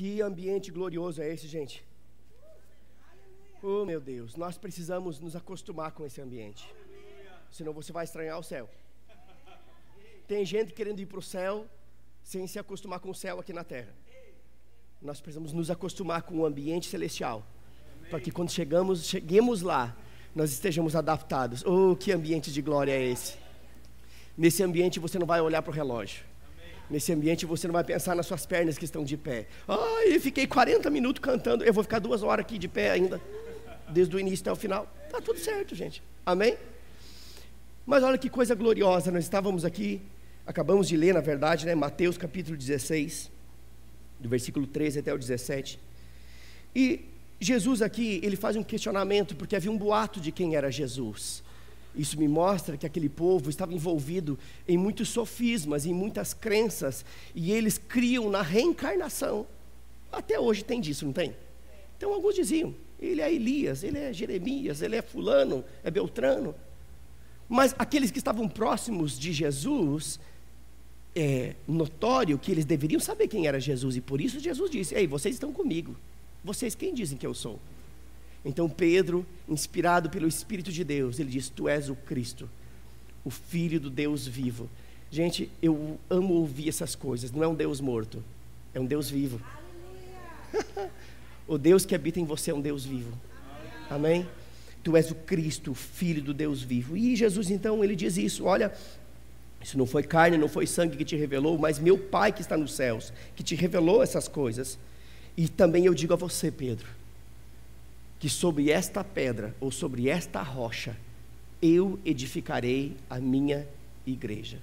Que ambiente glorioso é esse, gente? Oh, meu Deus, nós precisamos nos acostumar com esse ambiente. Senão você vai estranhar o céu. Tem gente querendo ir para o céu sem se acostumar com o céu aqui na terra. Nós precisamos nos acostumar com o ambiente celestial. Para que quando chegamos, cheguemos lá, nós estejamos adaptados. Oh, que ambiente de glória é esse! Nesse ambiente você não vai olhar para o relógio. Nesse ambiente você não vai pensar nas suas pernas que estão de pé. Ai, fiquei 40 minutos cantando, eu vou ficar duas horas aqui de pé ainda, desde o início até o final. Tá tudo certo, gente. Amém? Mas olha que coisa gloriosa, nós estávamos aqui, acabamos de ler, na verdade, né, Mateus capítulo 16, do versículo 13 até o 17. E Jesus aqui, ele faz um questionamento, porque havia um boato de quem era Jesus. Isso me mostra que aquele povo estava envolvido em muitos sofismas, em muitas crenças, e eles criam na reencarnação. Até hoje tem disso, não tem? Então alguns diziam: ele é Elias, ele é Jeremias, ele é Fulano, é Beltrano. Mas aqueles que estavam próximos de Jesus, é notório que eles deveriam saber quem era Jesus, e por isso Jesus disse: Ei, vocês estão comigo. Vocês quem dizem que eu sou? Então Pedro, inspirado pelo Espírito de Deus, ele diz: Tu és o Cristo, o Filho do Deus vivo. Gente, eu amo ouvir essas coisas. Não é um Deus morto, é um Deus vivo. o Deus que habita em você é um Deus vivo. Amém? Tu és o Cristo, o Filho do Deus vivo. E Jesus então ele diz isso: Olha, isso não foi carne, não foi sangue que te revelou, mas meu Pai que está nos céus, que te revelou essas coisas. E também eu digo a você, Pedro, que sobre esta pedra ou sobre esta rocha eu edificarei a minha igreja.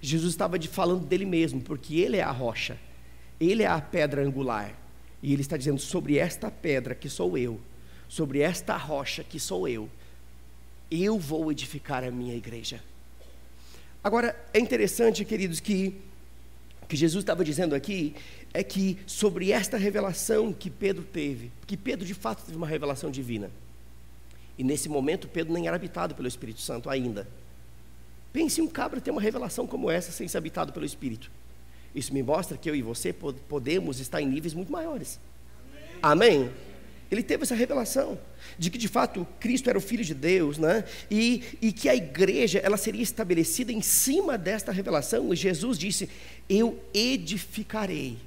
Jesus estava falando dele mesmo, porque ele é a rocha, ele é a pedra angular. E ele está dizendo: sobre esta pedra que sou eu, sobre esta rocha que sou eu, eu vou edificar a minha igreja. Agora, é interessante, queridos, que que Jesus estava dizendo aqui é que sobre esta revelação que Pedro teve, que Pedro de fato teve uma revelação divina. E nesse momento Pedro nem era habitado pelo Espírito Santo ainda. Pense um cabra ter uma revelação como essa sem ser habitado pelo Espírito. Isso me mostra que eu e você podemos estar em níveis muito maiores. Amém? Amém? Ele teve essa revelação de que de fato Cristo era o Filho de Deus, né? E, e que a igreja ela seria estabelecida em cima desta revelação. E Jesus disse: Eu edificarei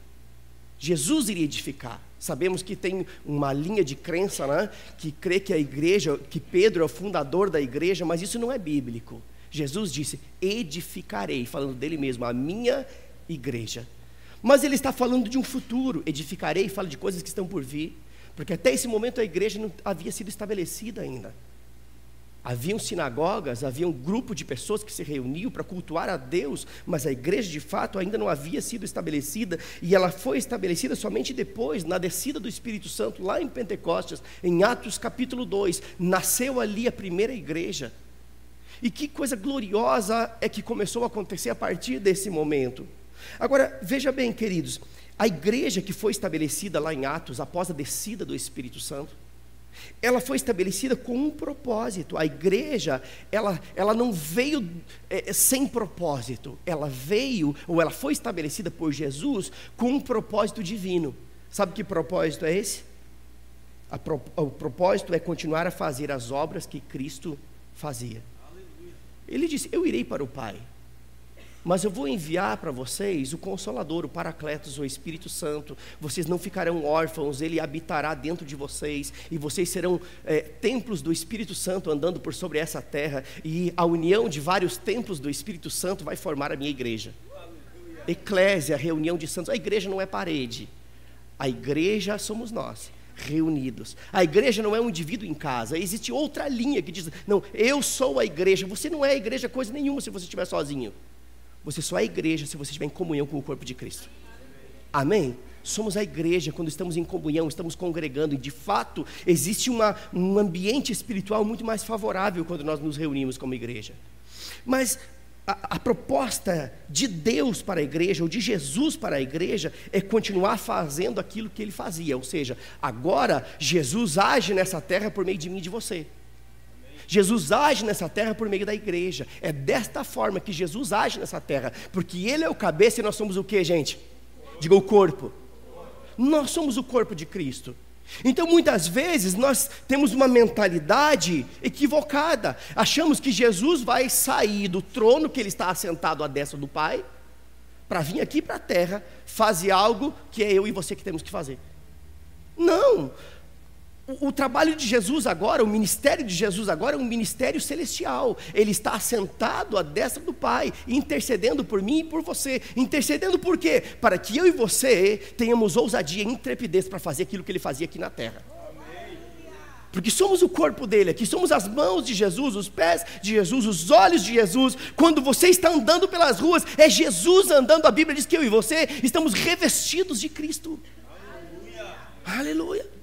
Jesus iria edificar. Sabemos que tem uma linha de crença, né, que crê que a igreja, que Pedro é o fundador da igreja, mas isso não é bíblico. Jesus disse: "Edificarei", falando dele mesmo, a minha igreja. Mas ele está falando de um futuro. Edificarei fala de coisas que estão por vir, porque até esse momento a igreja não havia sido estabelecida ainda. Haviam sinagogas, havia um grupo de pessoas que se reuniam para cultuar a Deus, mas a igreja de fato ainda não havia sido estabelecida, e ela foi estabelecida somente depois, na descida do Espírito Santo, lá em Pentecostes, em Atos capítulo 2. Nasceu ali a primeira igreja. E que coisa gloriosa é que começou a acontecer a partir desse momento. Agora, veja bem, queridos, a igreja que foi estabelecida lá em Atos, após a descida do Espírito Santo, ela foi estabelecida com um propósito. A igreja, ela, ela não veio é, sem propósito. Ela veio, ou ela foi estabelecida por Jesus com um propósito divino. Sabe que propósito é esse? Pro, o propósito é continuar a fazer as obras que Cristo fazia. Ele disse: Eu irei para o Pai. Mas eu vou enviar para vocês o Consolador, o Paracletos, o Espírito Santo. Vocês não ficarão órfãos, ele habitará dentro de vocês, e vocês serão é, templos do Espírito Santo andando por sobre essa terra, e a união de vários templos do Espírito Santo vai formar a minha igreja. Eclésia, reunião de santos. A igreja não é parede, a igreja somos nós reunidos. A igreja não é um indivíduo em casa, existe outra linha que diz: não, eu sou a igreja. Você não é a igreja coisa nenhuma se você estiver sozinho. Você só é igreja se você estiver em comunhão com o corpo de Cristo. Amém? Somos a igreja quando estamos em comunhão, estamos congregando, e de fato existe uma, um ambiente espiritual muito mais favorável quando nós nos reunimos como igreja. Mas a, a, proposta de Deus para a igreja, ou de Jesus para a igreja, é continuar fazendo aquilo que ele fazia, ou seja, agora Jesus age nessa terra por meio de mim e de você. Jesus age nessa terra por meio da igreja. É desta forma que Jesus age nessa terra, porque Ele é o cabeça e nós somos o que, gente? Diga o corpo. nós somos o corpo de Cristo. Então, muitas vezes, nós temos uma mentalidade equivocada. Achamos que Jesus vai sair do trono que ele está assentado à destra do Pai, para vir aqui para a terra, fazer algo que é eu e você que temos que fazer. Não! O, trabalho de Jesus agora, o ministério de Jesus agora é um ministério celestial. Ele está assentado à destra do Pai, intercedendo por mim e por você. Intercedendo por quê? Para que eu e você tenhamos ousadia e intrepidez para fazer aquilo que ele fazia aqui na terra. Porque somos o corpo dele aqui, somos as mãos de Jesus, os pés de Jesus, os olhos de Jesus. Quando você está andando pelas ruas, é Jesus andando. A Bíblia diz que eu e você estamos revestidos de Cristo. Aleluia. Aleluia.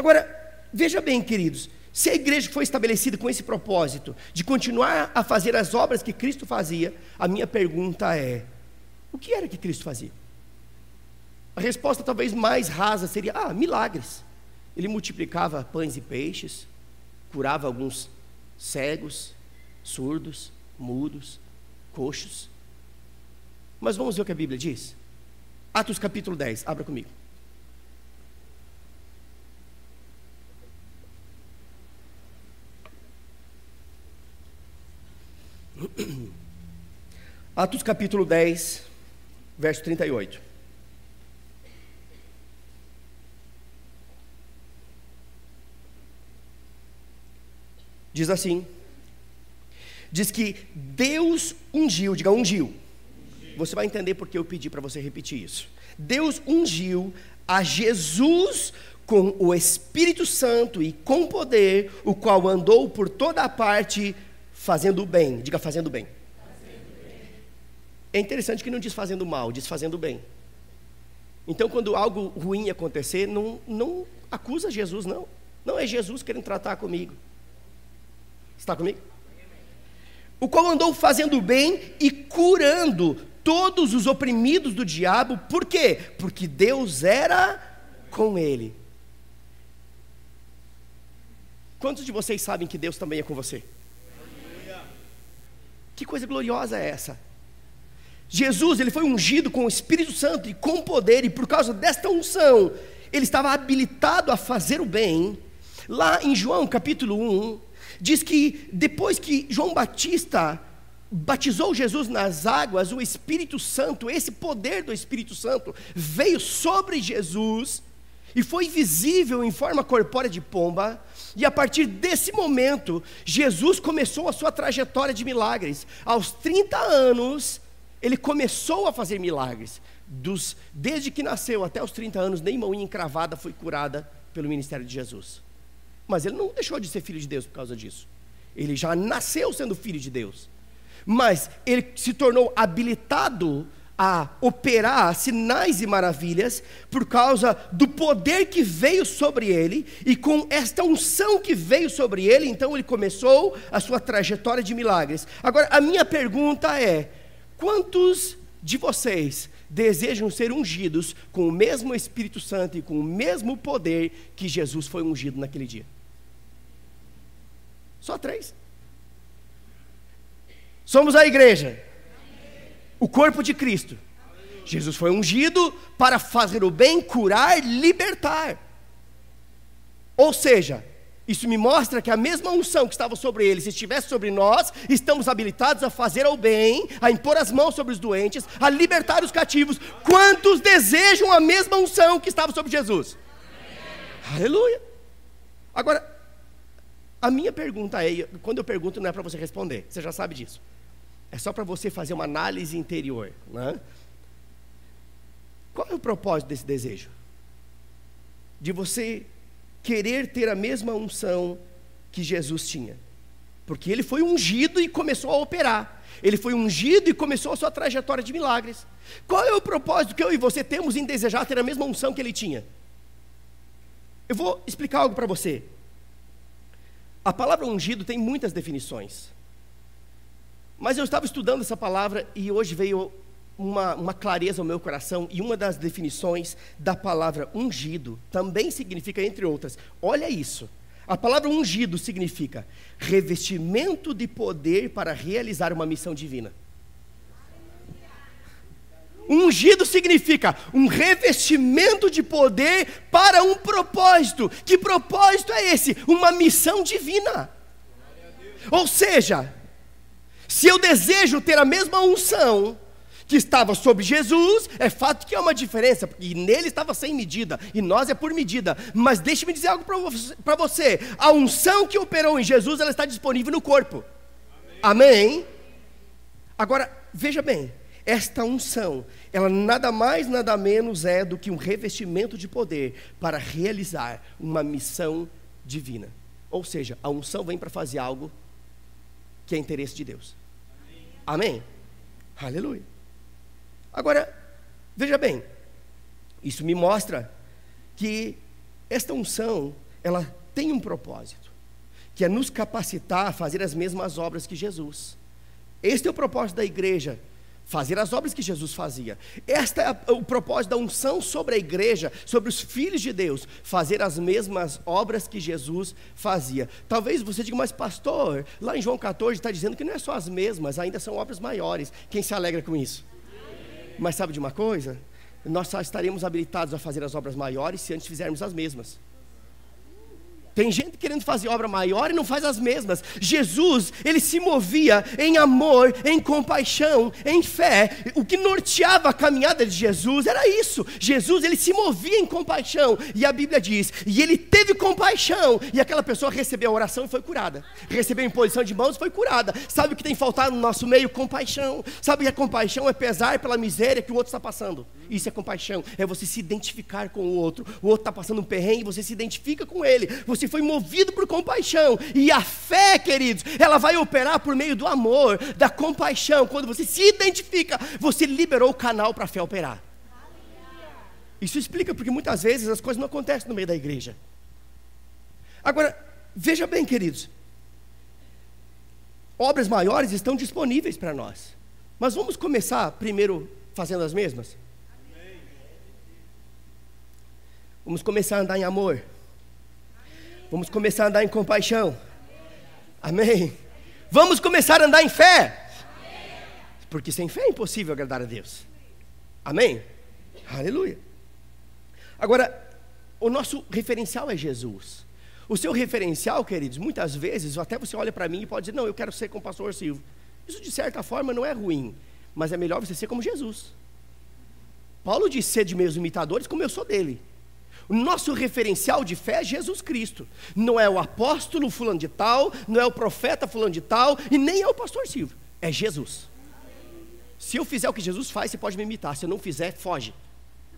Agora, veja bem, queridos, se a igreja foi estabelecida com esse propósito de continuar a fazer as obras que Cristo fazia, a minha pergunta é: o que era que Cristo fazia? A resposta talvez mais rasa seria: ah, milagres. Ele multiplicava pães e peixes, curava alguns cegos, surdos, mudos, coxos. Mas vamos ver o que a Bíblia diz? Atos capítulo 10, abra comigo. Atos capítulo 10, verso 38. Diz assim: diz que Deus ungiu, diga ungiu. Você vai entender porque eu pedi para você repetir isso. Deus ungiu a Jesus com o Espírito Santo e com poder, o qual andou por toda a parte fazendo o bem. Diga fazendo bem. fazendo bem. É interessante que não diz fazendo mal, diz fazendo bem. Então, quando algo ruim acontecer, não, não acusa Jesus, não. Não é Jesus querendo tratar comigo. Está comigo? O qual andou fazendo bem e curando todos os oprimidos do diabo, por quê? Porque Deus era com ele. Quantos de vocês sabem que Deus também é com você? Que coisa gloriosa é essa? Jesus, ele foi ungido com o Espírito Santo e com poder, e por causa desta unção, ele estava habilitado a fazer o bem. Lá em João capítulo 1, diz que depois que João Batista batizou Jesus nas águas, o Espírito Santo, esse poder do Espírito Santo, veio sobre Jesus e foi visível em forma corpórea de pomba, e a partir desse momento, Jesus começou a sua trajetória de milagres. Aos 30 anos, ele começou a fazer milagres. Dos, desde que nasceu até os 30 anos, nem mão encravada foi curada pelo ministério de Jesus. Mas ele não deixou de ser filho de Deus por causa disso. Ele já nasceu sendo filho de Deus. Mas ele se tornou habilitado a operar sinais e maravilhas por causa do poder que veio sobre ele e com esta unção que veio sobre ele, então ele começou a sua trajetória de milagres. Agora, a minha pergunta é: quantos de vocês desejam ser ungidos com o mesmo Espírito Santo e com o mesmo poder que Jesus foi ungido naquele dia? Só três. Somos a igreja o corpo de Cristo. Jesus foi ungido para fazer o bem, curar, libertar. Ou seja, isso me mostra que a mesma unção que estava sobre ele, se estivesse sobre nós, estamos habilitados a fazer o bem, a impor as mãos sobre os doentes, a libertar os cativos. Quantos desejam a mesma unção que estava sobre Jesus? Aleluia. Agora, a minha pergunta é, quando eu pergunto não é para você responder, você já sabe disso. É só para você fazer uma análise interior. Né? Qual é o propósito desse desejo? De você querer ter a mesma unção que Jesus tinha. Porque ele foi ungido e começou a operar. Ele foi ungido e começou a sua trajetória de milagres. Qual é o propósito que eu e você temos em desejar ter a mesma unção que ele tinha? Eu vou explicar algo para você. A palavra ungido tem muitas definições. Mas eu estava estudando essa palavra e hoje veio uma, uma, clareza ao meu coração, e uma das definições da palavra ungido também significa, entre outras, olha isso. A palavra ungido significa revestimento de poder para realizar uma missão divina. Ungido significa um revestimento de poder para um propósito. Que propósito é esse? Uma missão divina. Ou seja, se eu desejo ter a mesma unção que estava sobre Jesus, é fato que é uma diferença, porque nele estava sem medida, e nós é por medida. Mas deixe-me dizer algo para você: a unção que operou em Jesus, ela está disponível no corpo. Amém? Amém? Agora, veja bem, esta unção, ela nada mais, nada menos é do que um revestimento de poder para realizar uma missão divina. Ou seja, a unção vem para fazer algo que é interesse de Deus. Amém? Aleluia. Agora, veja bem, isso me mostra que esta unção, ela tem um propósito, que é nos capacitar a fazer as mesmas obras que Jesus. Este é o propósito da igreja, fazer as obras que Jesus fazia. Este é o propósito da unção sobre a igreja, sobre os filhos de Deus, fazer as mesmas obras que Jesus fazia. Talvez você diga, mas pastor, lá em João 14 está dizendo que não é só as mesmas, ainda são obras maiores. Quem se alegra com isso? Mas sabe de uma coisa? Nós só estaremos habilitados a fazer as obras maiores se antes fizermos as mesmas. Tem gente querendo fazer obra maior e não faz as mesmas. Jesus, ele se movia em amor, em compaixão, em fé. O que norteava a caminhada de Jesus era isso. Jesus, ele se movia em compaixão. E a Bíblia diz: e ele teve compaixão. E aquela pessoa recebeu a oração e foi curada. Recebeu a imposição de mãos e foi curada. Sabe o que tem faltado no nosso meio? Compaixão. Sabe que a compaixão é pesar pela miséria que o outro está passando. Isso é compaixão. É você se identificar com o outro. O outro está passando um perrengue, você se identifica com ele. Você foi movido por compaixão. E a fé, queridos, ela vai operar por meio do amor, da compaixão. Quando você se identifica, você liberou o canal para a fé operar. Isso explica porque muitas vezes as coisas não acontecem no meio da igreja. Agora, veja bem, queridos. Obras maiores estão disponíveis para nós. Mas vamos começar primeiro fazendo as mesmas? Vamos começar a andar em amor. Vamos começar a andar em compaixão. Amém. Vamos começar a andar em fé. Porque sem fé é impossível agradar a Deus. Amém? Aleluia. Agora, o nosso referencial é Jesus. O seu referencial, queridos, muitas vezes, até você olha para mim e pode dizer: Não, eu quero ser como o pastor Silvio. Isso, de certa forma, não é ruim, mas é melhor você ser como Jesus. Paulo disse: Ser de meus imitadores, como eu sou dele. O nosso referencial de fé é Jesus Cristo. Não é o apóstolo fulano de tal, não é o profeta fulano de tal, e nem é o pastor Silvio. É Jesus. Se eu fizer o que Jesus faz, você pode me imitar. Se eu não fizer, foge.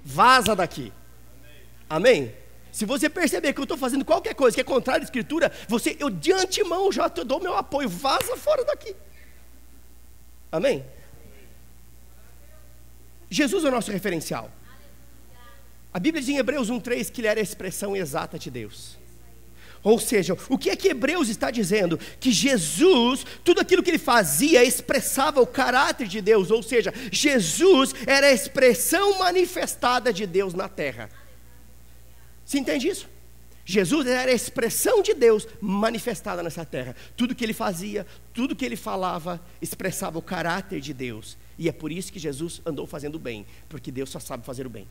Vaza daqui. Amém? Se você perceber que eu estou fazendo qualquer coisa que é contrária à Escritura, você, eu de antemão já te dou meu apoio. Vaza fora daqui. Amém? Jesus é o nosso referencial. A Bíblia diz em Hebreus 1,3 que ele era a expressão exata de Deus. Ou seja, o que é que Hebreus está dizendo? Que Jesus, tudo aquilo que ele fazia, expressava o caráter de Deus, ou seja, Jesus era a expressão manifestada de Deus na terra. Você entende isso? Jesus era a expressão de Deus manifestada nessa terra. Tudo que ele fazia, tudo que ele falava, expressava o caráter de Deus. E é por isso que Jesus andou fazendo o bem, porque Deus só sabe fazer o bem.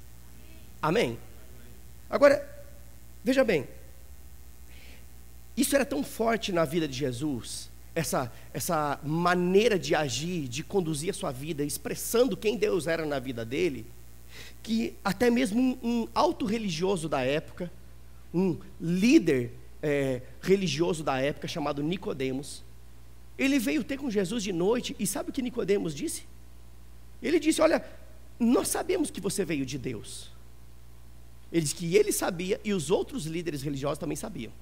Amém? Agora, veja bem, isso era tão forte na vida de Jesus, essa, essa maneira de agir, de conduzir a sua vida, expressando quem Deus era na vida dele, que até mesmo um, um alto religioso da época, um líder é, religioso da época chamado Nicodemos, ele veio ter com Jesus de noite e sabe o que Nicodemos disse? Ele disse: Olha, nós sabemos que você veio de Deus. Ele diz que ele sabia e os outros líderes religiosos também sabiam.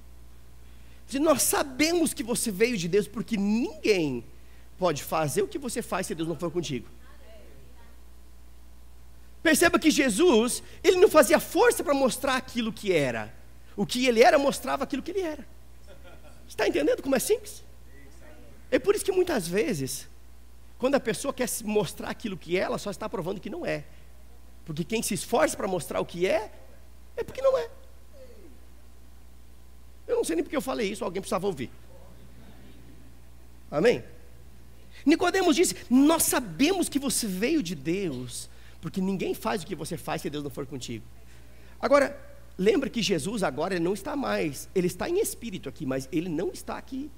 Diz, nós sabemos que você veio de Deus porque ninguém pode fazer o que você faz se Deus não for contigo. Perceba que Jesus, ele não fazia força para mostrar aquilo que era. O que ele era mostrava aquilo que ele era. Está entendendo como é simples? É por isso que muitas vezes, quando a pessoa quer mostrar aquilo que é, ela só está provando que não é. Porque quem se esforça para mostrar o que é, é porque não é. Eu não sei nem porque eu falei isso, alguém precisava ouvir. Amém? Nicodemos disse: Nós sabemos que você veio de Deus, Porque ninguém faz o que você faz se Deus não for contigo. Agora, lembra que Jesus agora não está mais, ele está em espírito aqui, mas ele não está aqui.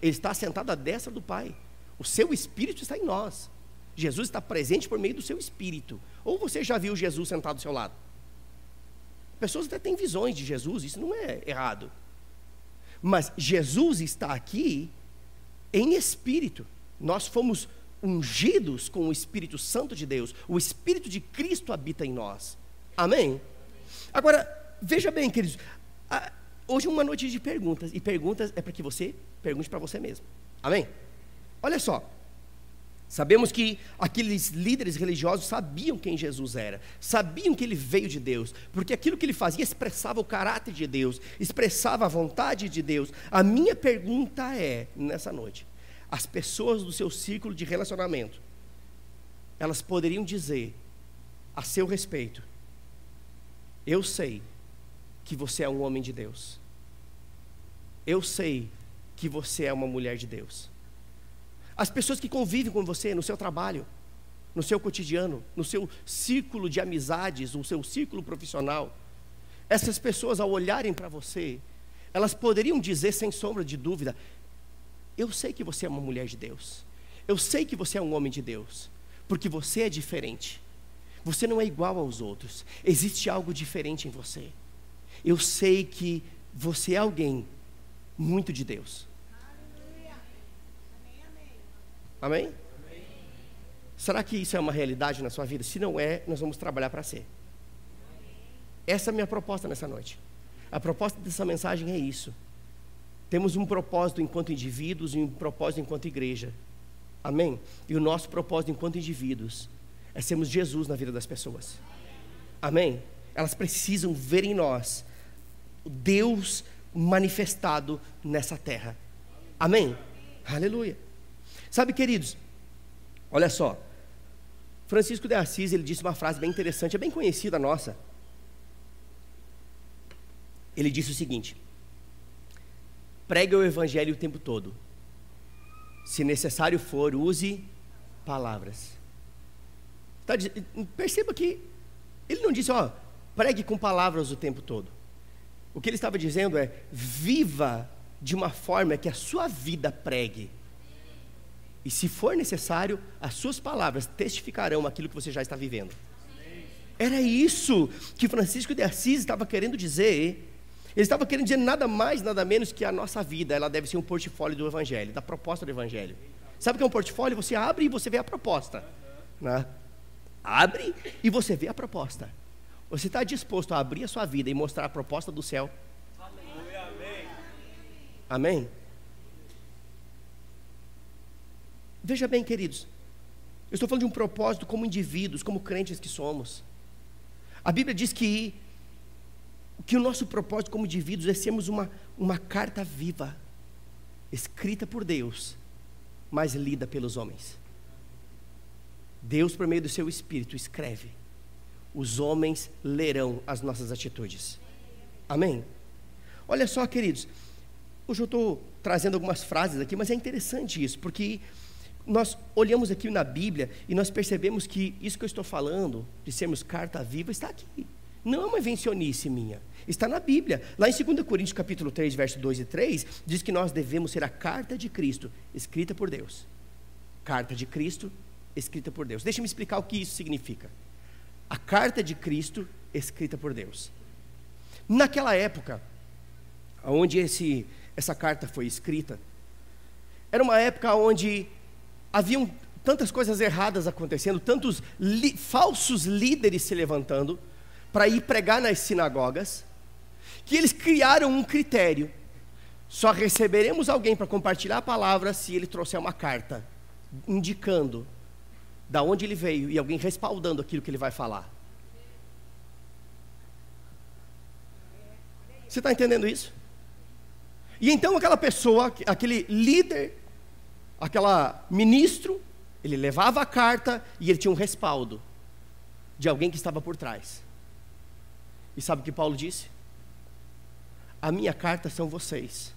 Ele está sentado à destra do Pai. O seu espírito está em nós. Jesus está presente por meio do seu espírito. Ou você já viu Jesus sentado do seu lado? Pessoas até têm visões de Jesus, isso não é errado. Mas Jesus está aqui em espírito. Nós fomos ungidos com o Espírito Santo de Deus. O Espírito de Cristo habita em nós. Amém? Agora, veja bem, queridos. Hoje é uma noite de perguntas. E perguntas é para que você pergunte para você mesmo. Amém? Olha só. Sabemos que aqueles líderes religiosos sabiam quem Jesus era, sabiam que ele veio de Deus, porque aquilo que ele fazia expressava o caráter de Deus, expressava a vontade de Deus. A minha pergunta é, nessa noite, as pessoas do seu círculo de relacionamento, elas poderiam dizer a seu respeito: Eu sei que você é um homem de Deus, eu sei que você é uma mulher de Deus. As pessoas que convivem com você no seu trabalho, no seu cotidiano, no seu círculo de amizades, no seu círculo profissional, essas pessoas, ao olharem para você, elas poderiam dizer sem sombra de dúvida: Eu sei que você é uma mulher de Deus, eu sei que você é um homem de Deus, porque você é diferente, você não é igual aos outros, existe algo diferente em você. Eu sei que você é alguém muito de Deus. Amém? Amém? Será que isso é uma realidade na sua vida? Se não é, nós vamos trabalhar para ser. Essa é a minha proposta nessa noite. A proposta dessa mensagem é isso. Temos um propósito enquanto indivíduos e um propósito enquanto igreja. Amém? E o nosso propósito enquanto indivíduos é sermos Jesus na vida das pessoas. Amém? Elas precisam ver em nós o Deus manifestado nessa terra. Amém? Aleluia. Sabe, queridos, olha só. Francisco de Assis, ele disse uma frase bem interessante, é bem conhecida nossa. Ele disse o seguinte: pregue o evangelho o tempo todo. Se necessário for, use palavras. Tá, perceba que ele não disse, ó, pregue com palavras o tempo todo. O que ele estava dizendo é: viva de uma forma que a sua vida pregue. E se for necessário, as suas palavras testificarão aquilo que você já está vivendo. Era isso que Francisco de Assis estava querendo dizer. Ele estava querendo dizer nada mais, nada menos que a nossa vida, ela deve ser um portfólio do Evangelho, da proposta do Evangelho. Sabe o que é um portfólio? Você abre e você vê a proposta. Né? Abre e você vê a proposta. Você está disposto a abrir a sua vida e mostrar a proposta do céu? Amém? Amém? Veja bem, queridos, eu estou falando de um propósito como indivíduos, como crentes que somos. A Bíblia diz que, que o nosso propósito como indivíduos é sermos uma, uma carta viva, escrita por Deus, mas lida pelos homens. Deus, por meio do seu Espírito, escreve. Os homens lerão as nossas atitudes. Amém? Olha só, queridos, hoje eu estou trazendo algumas frases aqui, mas é interessante isso, porque nós olhamos aqui na Bíblia e nós percebemos que isso que eu estou falando, de sermos carta viva, está aqui. Não é uma invencionice minha. Está na Bíblia. Lá em 2 Coríntios capítulo 3, verso 2 e 3, diz que nós devemos ser a carta de Cristo, escrita por Deus. Carta de Cristo, escrita por Deus. Deixa-me explicar o que isso significa. A carta de Cristo, escrita por Deus. Naquela época, onde esse, essa carta foi escrita, era uma época onde haviam tantas coisas erradas acontecendo, tantos li falsos líderes se levantando para ir pregar nas sinagogas, que eles criaram um critério: só receberemos alguém para compartilhar a palavra se ele trouxer uma carta indicando da onde ele veio e alguém respaldando aquilo que ele vai falar. Você está entendendo isso? E então aquela pessoa, aquele líder aquela ministro, ele levava a carta e ele tinha um respaldo de alguém que estava por trás. E sabe o que Paulo disse? A minha carta são vocês.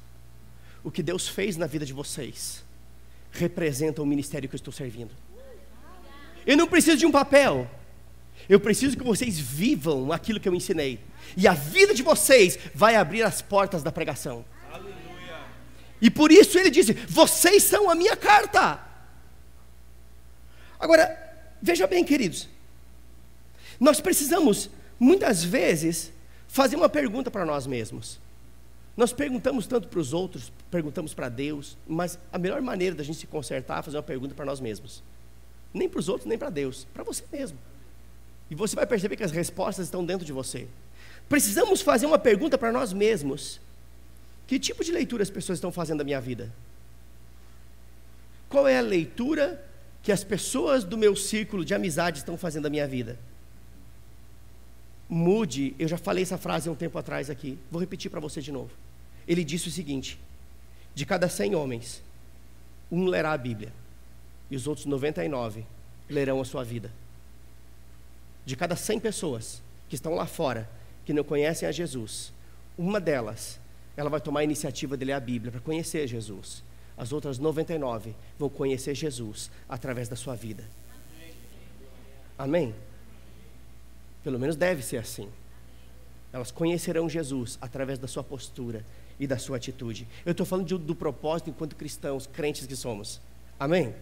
O que Deus fez na vida de vocês representa o ministério que eu estou servindo. Eu não preciso de um papel. Eu preciso que vocês vivam aquilo que eu ensinei. E a vida de vocês vai abrir as portas da pregação. E por isso ele disse: Vocês são a minha carta. Agora, veja bem, queridos. Nós precisamos, muitas vezes, fazer uma pergunta para nós mesmos. Nós perguntamos tanto para os outros, perguntamos para Deus, mas a melhor maneira da gente se consertar é fazer uma pergunta para nós mesmos. Nem para os outros, nem para Deus, para você mesmo. E você vai perceber que as respostas estão dentro de você. Precisamos fazer uma pergunta para nós mesmos: que tipo de leitura as pessoas estão fazendo da minha vida? Qual é a leitura que as pessoas do meu círculo de amizade estão fazendo da minha vida? Mude, eu já falei essa frase um tempo atrás aqui, vou repetir para você de novo. Ele disse o seguinte: de cada 100 homens, um lerá a Bíblia, e os outros 99 lerão a sua vida de cada 100 pessoas que estão lá fora, que não conhecem a Jesus, uma delas, ela vai tomar a iniciativa de ler a Bíblia para conhecer Jesus. As outras 99 vão conhecer Jesus através da sua vida. Amém? Pelo menos deve ser assim. Elas conhecerão Jesus através da sua postura e da sua atitude. Eu estou falando de, do propósito enquanto cristãos, crentes que somos. Amém?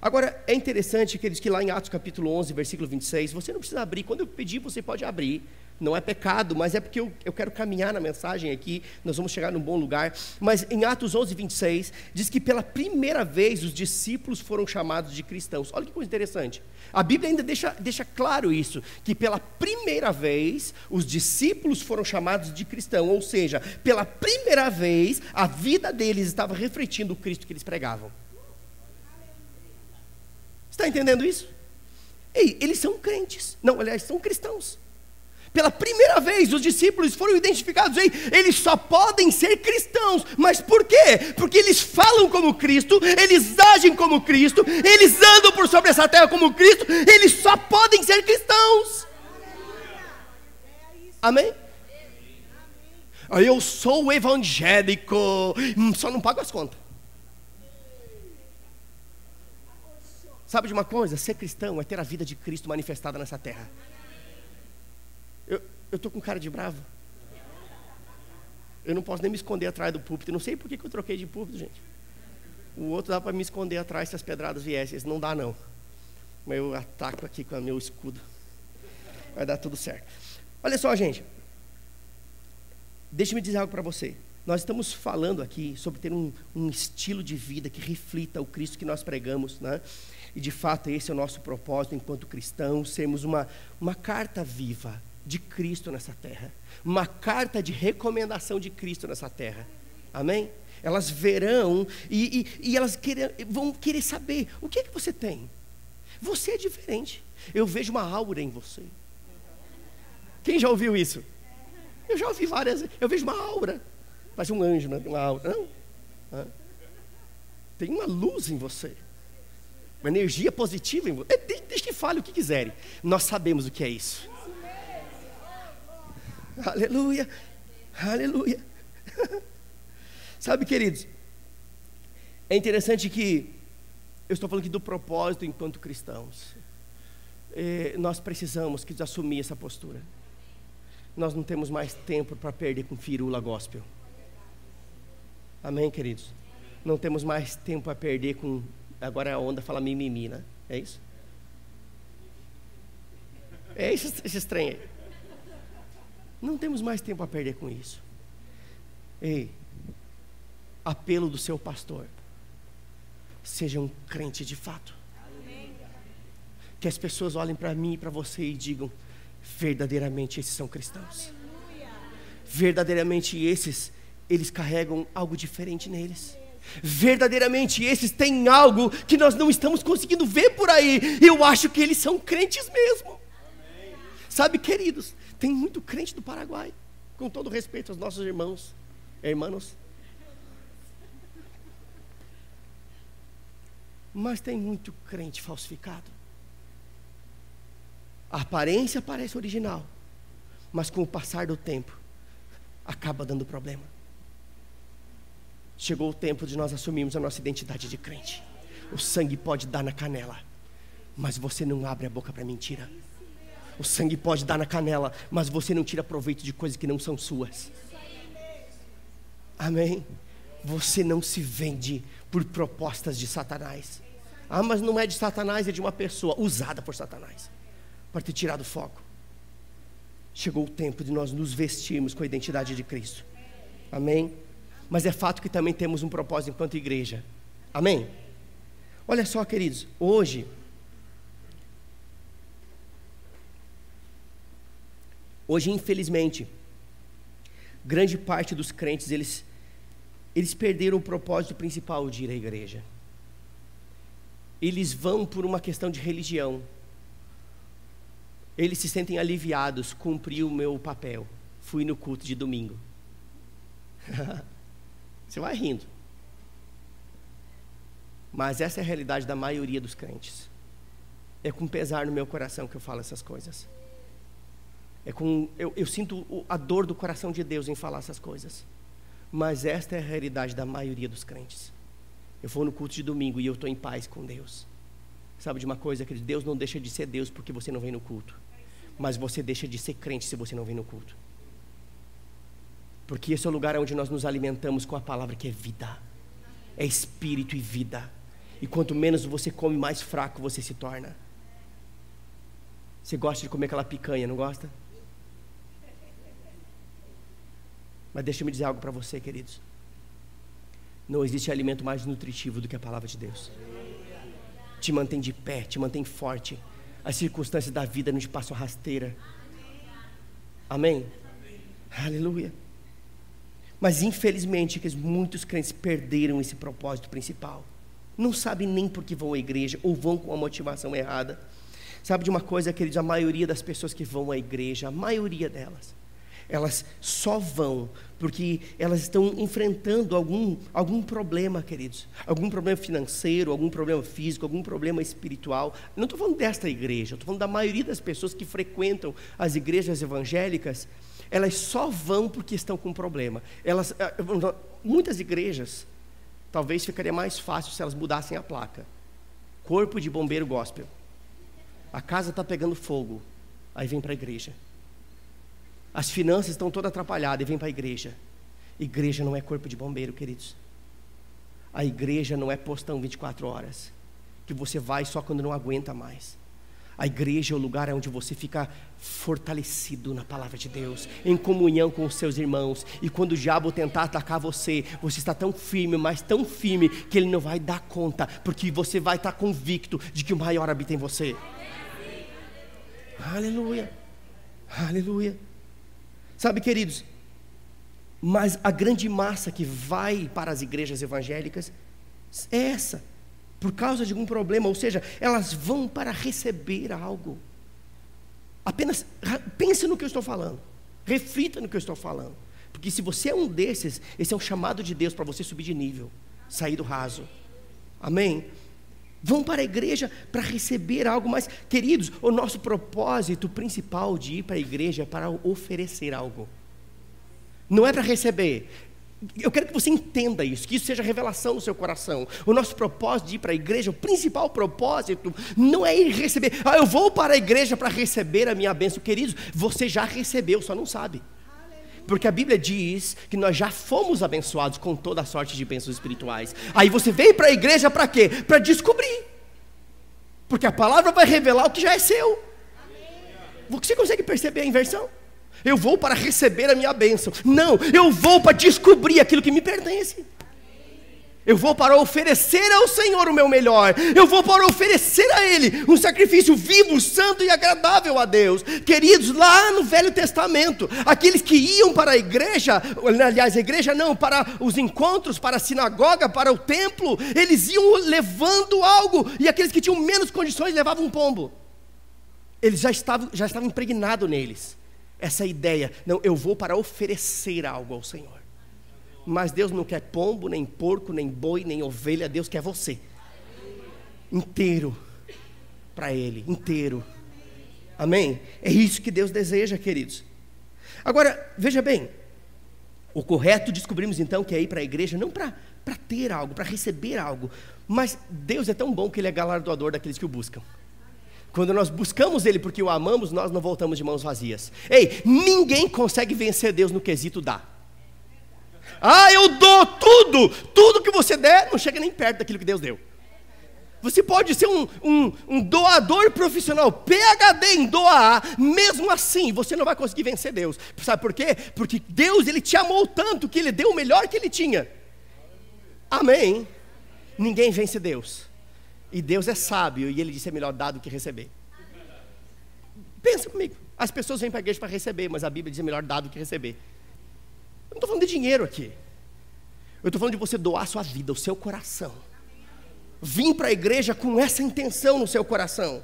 Agora, é interessante que ele diz que lá em Atos capítulo 11, versículo 26, você não precisa abrir, quando eu pedir, você pode abrir. Não é pecado, mas é porque eu, eu quero caminhar na mensagem aqui, nós vamos chegar num bom lugar. Mas em Atos 11, 26, diz que pela primeira vez os discípulos foram chamados de cristãos. Olha que coisa interessante. A Bíblia ainda deixa, deixa claro isso, que pela primeira vez os discípulos foram chamados de cristão, ou seja, pela primeira vez a vida deles estava refletindo o Cristo que eles pregavam. Está entendendo isso? Ei, eles são crentes. Não, aliás, são cristãos. Pela primeira vez, os discípulos foram identificados. Ei, eles só podem ser cristãos. Mas por quê? Porque eles falam como Cristo, eles agem como Cristo, eles andam por sobre essa terra como Cristo. Eles só podem ser cristãos. Amém? Eu sou evangélico, hum, só não pago as contas. Sabe de uma coisa? Ser cristão é ter a vida de Cristo manifestada nessa terra. Eu estou com cara de bravo. Eu não posso nem me esconder atrás do púlpito. Não sei por que, que eu troquei de púlpito, gente. O outro dá para me esconder atrás se as pedradas viessem. Esse não dá, não. Mas eu ataco aqui com o meu escudo. Vai dar tudo certo. Olha só, gente. Deixa-me dizer algo para você. Nós estamos falando aqui sobre ter um, um, estilo de vida que reflita o Cristo que nós pregamos, né? E de fato esse é o nosso propósito enquanto cristãos, sermos uma, uma carta viva de Cristo nessa terra, uma carta de recomendação de Cristo nessa terra. Amém? Elas verão e, e, e elas querer, vão querer saber o que é que você tem. Você é diferente. Eu vejo uma aura em você. Quem já ouviu isso? Eu já ouvi várias. Eu vejo uma aura. Parece um anjo, né? Uma aura. Não? Tem uma luz em você uma energia positiva em você. Deixe que fale o que quiserem. Nós sabemos o que é isso. Aleluia, aleluia. Sabe, queridos, é interessante que eu estou falando aqui do propósito enquanto cristãos. É, nós precisamos que assumir essa postura. Nós não temos mais tempo para perder com firula gospel. Amém, queridos? Não temos mais tempo a perder com Agora a onda fala mimimi, né? É isso? É isso, esse estranho aí. Não temos mais tempo a perder com isso. Ei, apelo do seu pastor. Seja um crente de fato. Que as pessoas olhem para mim e para você e digam: verdadeiramente esses são cristãos. Verdadeiramente esses, eles carregam algo diferente neles. Verdadeiramente, esses têm algo que nós não estamos conseguindo ver por aí. Eu acho que eles são crentes mesmo. Sabe, queridos, tem muito crente do Paraguai, com todo respeito aos nossos irmãos, irmãos. Mas tem muito crente falsificado. A aparência parece original, mas com o passar do tempo, acaba dando problema. Chegou o tempo de nós assumirmos a nossa identidade de crente. O sangue pode dar na canela, mas você não abre a boca para mentira. O sangue pode dar na canela, mas você não tira proveito de coisas que não são suas. Amém? Você não se vende por propostas de Satanás. Ah, mas não é de Satanás, é de uma pessoa usada por Satanás para te tirar do foco. Chegou o tempo de nós nos vestirmos com a identidade de Cristo. Amém? Mas é fato que também temos um propósito enquanto igreja. Amém? Olha só, queridos, hoje. Hoje, infelizmente, grande parte dos crentes, eles, eles perderam o propósito principal de ir à igreja. Eles vão por uma questão de religião. Eles se sentem aliviados, cumpri o meu papel. Fui no culto de domingo. Você vai rindo. Mas essa é a realidade da maioria dos crentes. É com pesar no meu coração que eu falo essas coisas. É com eu, eu sinto a dor do coração de Deus em falar essas coisas. Mas esta é a realidade da maioria dos crentes. Eu vou no culto de domingo e eu estou em paz com Deus. Sabe de uma coisa, que Deus não deixa de ser Deus porque você não vem no culto. Mas você deixa de ser crente se você não vem no culto. Porque esse é o lugar onde nós nos alimentamos com a palavra que é vida. É espírito e vida. E quanto menos você come, mais fraco você se torna. Você gosta de comer aquela picanha, não gosta? Mas deixa eu me dizer algo para você, queridos. Não existe alimento mais nutritivo do que a palavra de Deus. Te mantém de pé, te mantém forte. As circunstâncias da vida não te passam rasteira. Amém? Aleluia. Mas infelizmente, muitos crentes perderam esse propósito principal não sabem nem por que vão à igreja ou vão com a motivação errada. Sabe de uma coisa, queridos? A maioria das pessoas que vão à igreja, a maioria delas, elas só vão porque elas estão enfrentando algum, algum problema, queridos. Algum problema financeiro, algum problema físico, algum problema espiritual. Não estou falando desta igreja, estou falando da maioria das pessoas que frequentam as igrejas evangélicas. Elas só vão porque estão com problema. Elas, eh, muitas igrejas Talvez ficaria mais fácil se elas mudassem a placa. Corpo de bombeiro gospel. A casa está pegando fogo. Aí vem para a igreja. As finanças estão todas atrapalhadas e vem para a igreja. Igreja não é corpo de bombeiro, queridos. A igreja não é postão 24 horas. Que você vai só quando não aguenta mais. A igreja é o lugar onde você fica fortalecido na palavra de Deus, em comunhão com os seus irmãos. E quando o diabo tentar atacar você, você está tão firme, mas tão firme, que ele não vai dar conta, porque você vai estar convicto de que o maior habita em você. Aleluia, aleluia. Sabe, queridos, mas a grande massa que vai para as igrejas evangélicas é essa por causa de algum problema, ou seja, elas vão para receber algo. Apenas pense no que eu estou falando, reflita no que eu estou falando, porque se você é um desses, esse é um chamado de Deus para você subir de nível, sair do raso. Amém? Vão para a igreja para receber algo, mas, queridos, o nosso propósito principal de ir para a igreja é para oferecer algo. Não é para receber, eu quero que você entenda isso, que isso seja revelação no seu coração. O nosso propósito de ir para a igreja, o principal propósito, não é ir receber. Ah, eu vou para a igreja para receber a minha bênção. Queridos, você já recebeu, só não sabe. Porque a Bíblia diz que nós já fomos abençoados com toda a sorte de bênçãos espirituais. Aí você veio para a igreja para quê? Para descobrir. Porque a palavra vai revelar o que já é seu. Você consegue perceber a inversão? Eu vou para receber a minha bênção. Não, eu vou para descobrir aquilo que me pertence. Eu vou para oferecer ao Senhor o meu melhor. Eu vou para oferecer a Ele um sacrifício vivo, santo e agradável a Deus. Queridos, lá no Velho Testamento, aqueles que iam para a igreja, aliás, a igreja não, para os encontros, para a sinagoga, para o templo, eles iam levando algo, e aqueles que tinham menos condições levavam um pombo. Eles já estavam, já estavam impregnados neles essa ideia, não, eu vou para oferecer algo ao Senhor. Mas Deus não quer pombo, nem porco, nem boi, nem ovelha, Deus quer você. Inteiro para Ele, inteiro. Amém? É isso que Deus deseja, queridos. Agora, veja bem, o correto descobrimos então que é ir para a igreja não para ter algo, para receber algo, mas Deus é tão bom que Ele é galardoador daqueles que o buscam. Quando nós buscamos Ele porque o amamos, nós não voltamos de mãos vazias. Ei, ninguém consegue vencer Deus no quesito dar. Ah, eu dou tudo, tudo que você der, não chega nem perto daquilo que Deus deu. Você pode ser um, um, um, doador profissional, PhD em doar, mesmo assim você não vai conseguir vencer Deus. Sabe por quê? Porque Deus ele te amou tanto que ele deu o melhor que ele tinha. Amém. Ninguém vence Deus. E Deus é sábio e ele disse é melhor dar do que receber. Pensa comigo. As pessoas vêm para a igreja para receber, mas a Bíblia diz é melhor dar do que receber. Eu não estou falando de dinheiro aqui. Eu estou falando de você doar a sua vida, o seu coração vim para a igreja com essa intenção no seu coração.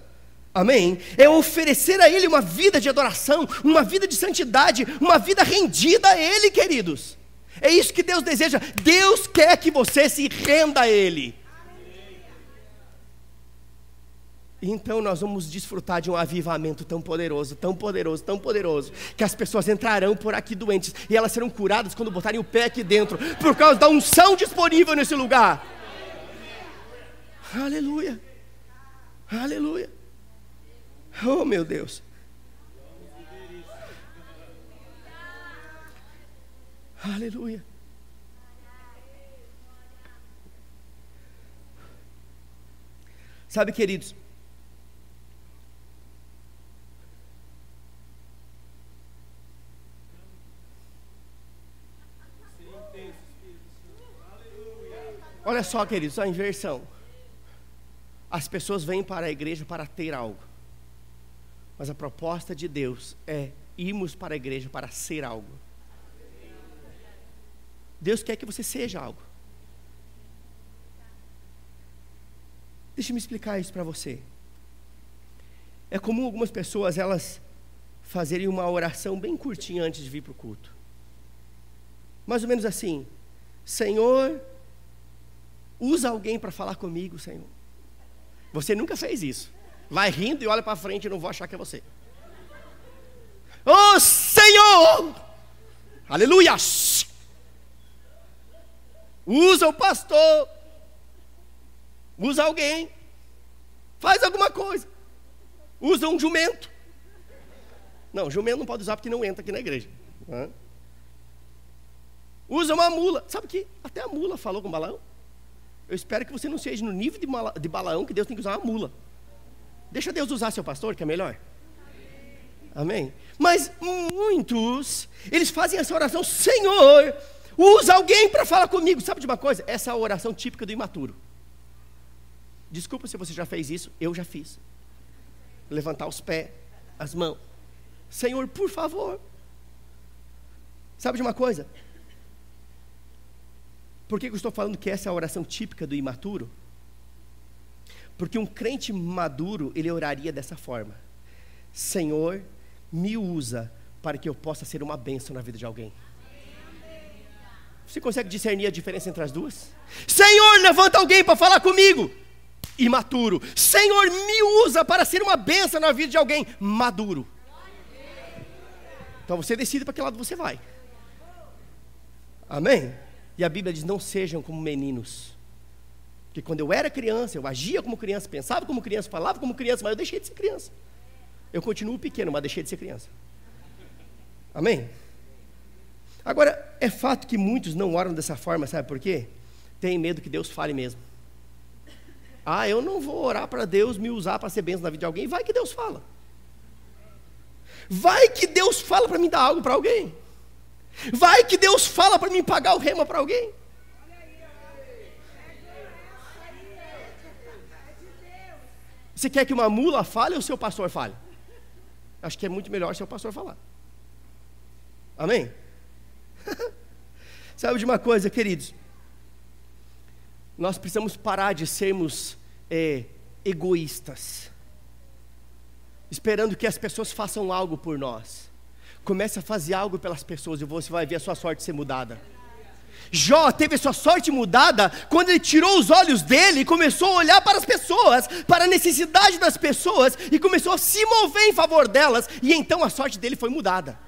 Amém? É oferecer a Ele uma vida de adoração, uma vida de santidade, uma vida rendida a Ele, queridos. É isso que Deus deseja. Deus quer que você se renda a Ele. Então nós vamos desfrutar de um avivamento tão poderoso, tão poderoso, tão poderoso, que as pessoas entrarão por aqui doentes e elas serão curadas quando botarem o pé aqui dentro, por causa da unção disponível nesse lugar. Aleluia. Aleluia. Oh, meu Deus. Aleluia. Sabe, queridos, Olha só, queridos, a inversão. As pessoas vêm para a igreja para ter algo. Mas a proposta de Deus é irmos para a igreja para ser algo. Deus quer que você seja algo. Deixa eu me explicar isso para você. É comum algumas pessoas elas fazerem uma oração bem curtinha antes de vir para o culto. Mais ou menos assim: Senhor, usa alguém para falar comigo, Senhor. Você nunca fez isso. Vai rindo e olha para frente e não vou achar que é você. Oh Senhor! Aleluia! Usa o pastor. Usa alguém. Faz alguma coisa. Usa um jumento. Não, jumento não pode usar porque não entra aqui na igreja. Usa uma mula. Sabe que até a mula falou com o balão? Eu espero que você não seja no nível de, mala, de Balaão que Deus tem que usar uma mula. Deixa Deus usar seu pastor, que é melhor. Amém? Mas muitos, eles fazem essa oração, Senhor, usa alguém para falar comigo. Sabe de uma coisa? Essa é a oração típica do imaturo. Desculpa se você já fez isso, eu já fiz. Levantar os pés, as mãos. Senhor, por favor. Sabe de uma coisa? Por que eu estou falando que essa é a oração típica do imaturo? Porque um crente maduro, ele oraria dessa forma: Senhor, me usa para que eu possa ser uma bênção na vida de alguém. Você consegue discernir a diferença entre as duas? Senhor, levanta alguém para falar comigo. Imaturo. Senhor, me usa para ser uma bênção na vida de alguém. Maduro. Então você decide para que lado você vai. Amém? E a Bíblia diz: não sejam como meninos. Porque quando eu era criança, eu agia como criança, pensava como criança, falava como criança, mas eu deixei de ser criança. Eu continuo pequeno, mas deixei de ser criança. Amém? Agora, é fato que muitos não oram dessa forma, sabe por quê? Tem medo que Deus fale mesmo. Ah, eu não vou orar para Deus me usar para ser bênção na vida de alguém. Vai que Deus fala. Vai que Deus fala para me dar algo para alguém. Vai que Deus fala para mim pagar o rema para alguém. Você quer que uma mula fale ou seu pastor fale? Acho que é muito melhor se o pastor falar. Amém? Sabe de uma coisa, queridos? Nós precisamos parar de sermos é, egoístas, esperando que as pessoas façam algo por nós. Comece a fazer algo pelas pessoas e você vai ver a sua sorte ser mudada. Jó teve a sua sorte mudada quando ele tirou os olhos dele e começou a olhar para as pessoas, para a necessidade das pessoas e começou a se mover em favor delas, e então a sorte dele foi mudada.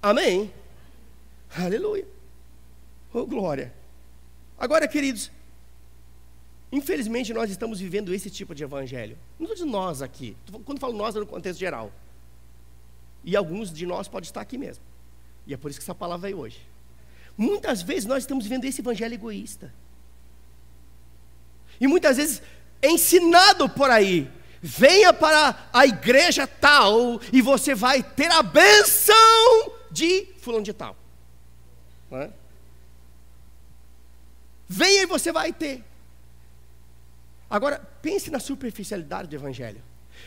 Amém? Aleluia. Oh, glória. Agora, queridos, Infelizmente, nós estamos vivendo esse tipo de evangelho. Não dizendo nós aqui. Quando falo nós, é no contexto geral. E alguns de nós podem estar aqui mesmo. E é por isso que essa palavra veio hoje. Muitas vezes nós estamos vivendo esse evangelho egoísta. E muitas vezes é ensinado por aí. Venha para a igreja tal e você vai ter a benção de fulano de tal. É? Venha e você vai ter. Agora, pense na superficialidade do Evangelho.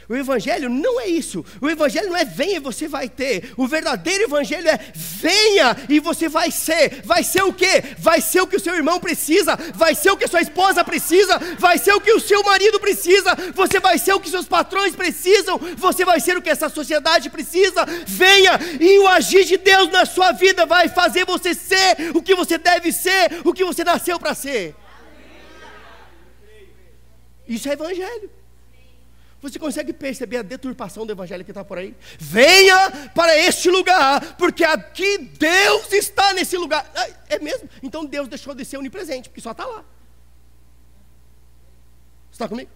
O Evangelho não é isso. O Evangelho não é venha e você vai ter. O verdadeiro Evangelho é venha e você vai ser. Vai ser o quê? Vai ser o que o seu irmão precisa. Vai ser o que a sua esposa precisa. Vai ser o que o seu marido precisa. Você vai ser o que seus patrões precisam. Você vai ser o que essa sociedade precisa. Venha e o agir de Deus na sua vida vai fazer você ser o que você deve ser, o que você nasceu para ser. Isso é evangelho. Você consegue perceber a deturpação do evangelho que está por aí? Venha para este lugar, porque aqui Deus está nesse lugar. É mesmo? Então Deus deixou de ser onipresente, porque só está lá. Está comigo?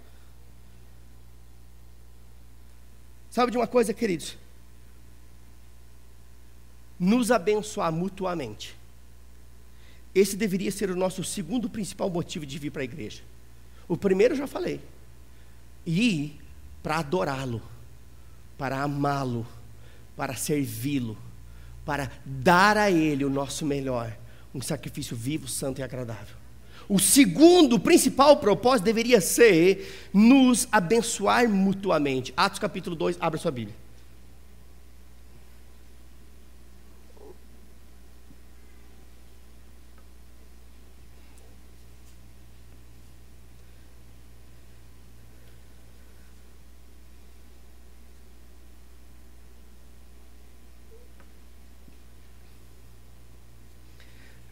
Sabe de uma coisa, queridos? Nos abençoar mutuamente. Esse deveria ser o nosso segundo principal motivo de vir para a igreja. O primeiro eu já falei. Ir para adorá-lo, para amá-lo, para servi-lo, para dar a Ele o nosso melhor, um sacrifício vivo, santo e agradável. O segundo, principal propósito deveria ser nos abençoar mutuamente. Atos capítulo 2, abra sua Bíblia.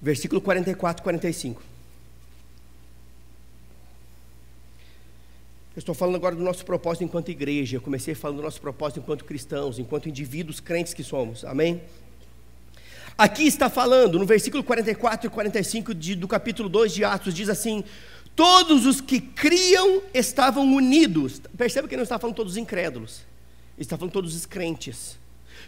Versículo 44 e 45. Eu estou falando agora do nosso propósito enquanto igreja. Eu comecei falando do nosso propósito enquanto cristãos, enquanto indivíduos crentes que somos. Amém? Aqui está falando, no versículo 44 e 45 de, do capítulo 2 de Atos, diz assim: Todos os que criam estavam unidos. Perceba que não está falando todos os incrédulos, está falando todos os crentes.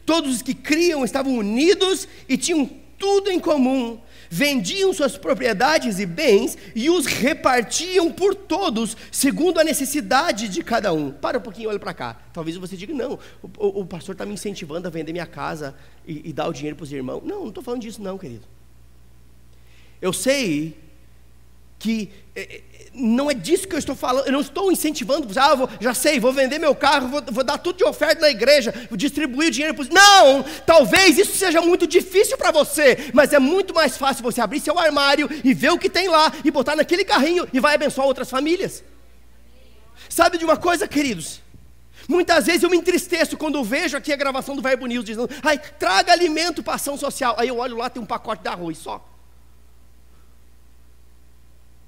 Todos os que criam estavam unidos e tinham tudo em comum vendiam suas propriedades e bens e os repartiam por todos, segundo a necessidade de cada um. Para um pouquinho, olha para cá. Talvez você diga, não, o, o, o pastor está me incentivando a vender minha casa e, e dar o dinheiro para os irmãos. Não, não estou falando disso não, querido. Eu sei que é, é, não é disso que eu estou falando, eu não estou incentivando, ah, vou, já sei, vou vender meu carro, vou, vou, dar tudo de oferta na igreja, vou distribuir o dinheiro para os. Não! Talvez isso seja muito difícil para você, mas é muito mais fácil você abrir seu armário e ver o que tem lá e botar naquele carrinho e vai abençoar outras famílias. Sabe de uma coisa, queridos? Muitas vezes eu me entristeço quando vejo aqui a gravação do Verbo News dizendo, ai, traga alimento para ação social. Aí eu olho lá, tem um pacote de arroz só.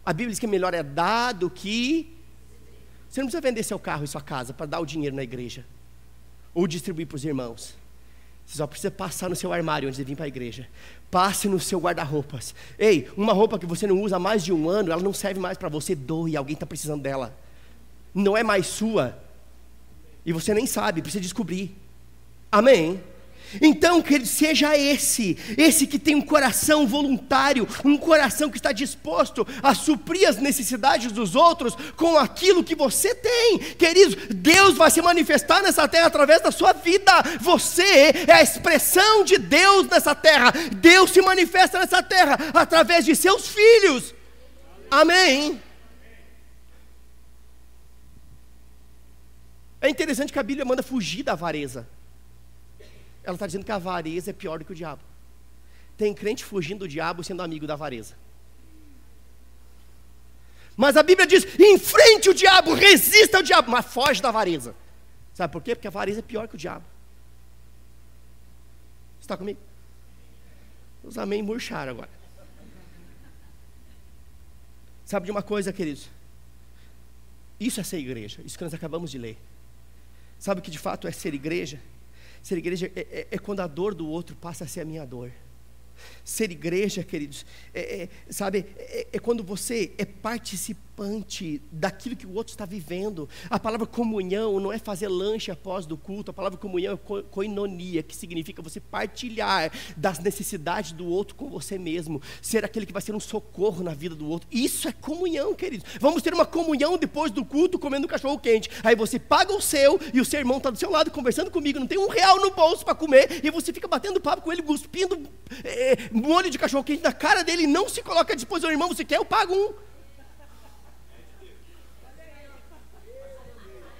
A Bíblia diz que melhor é dar do que. Você não precisa vender seu carro e sua casa para dar o dinheiro na igreja ou distribuir para os irmãos. Você só precisa passar no seu armário antes de vir para a igreja. Passe no seu guarda-roupas. Ei, uma roupa que você não usa há mais de um ano, ela não serve mais para você, doe, alguém está precisando dela. Não é mais sua. E você nem sabe, precisa descobrir. Amém? Então, que ele seja esse, esse que tem um coração voluntário, um coração que está disposto a suprir as necessidades dos outros com aquilo que você tem. Queridos, Deus vai se manifestar nessa terra através da sua vida. Você é a expressão de Deus nessa terra. Deus se manifesta nessa terra através de seus filhos. Amém. É interessante que a Bíblia manda fugir da avareza ela está dizendo que a avareza é pior do que o diabo. Tem crente fugindo do diabo sendo amigo da avareza. Mas a Bíblia diz: enfrente o diabo, resista ao diabo, mas foge da avareza. Sabe por quê? Porque a avareza é pior que o diabo. Está comigo? Os amém murcharam agora. Sabe de uma coisa, queridos? Isso é ser igreja, isso que nós acabamos de ler. Sabe o que de fato é ser igreja? Ser igreja é, é, é, quando a dor do outro passa a ser a minha dor. Ser igreja, queridos, é, é sabe, é, é, quando você é participante participante daquilo que o outro está vivendo. A palavra comunhão não é fazer lanche após do culto, a palavra comunhão é coinonia, que significa você partilhar das necessidades do outro com você mesmo, ser aquele que vai ser um socorro na vida do outro. Isso é comunhão, queridos. Vamos ter uma comunhão depois do culto comendo um cachorro quente. Aí você paga o seu e o seu irmão está do seu lado conversando comigo, não tem um real no bolso para comer, e você fica batendo papo com ele, cuspindo é, molho de cachorro quente na cara dele não se coloca à disposição, irmão, você quer, eu pago um.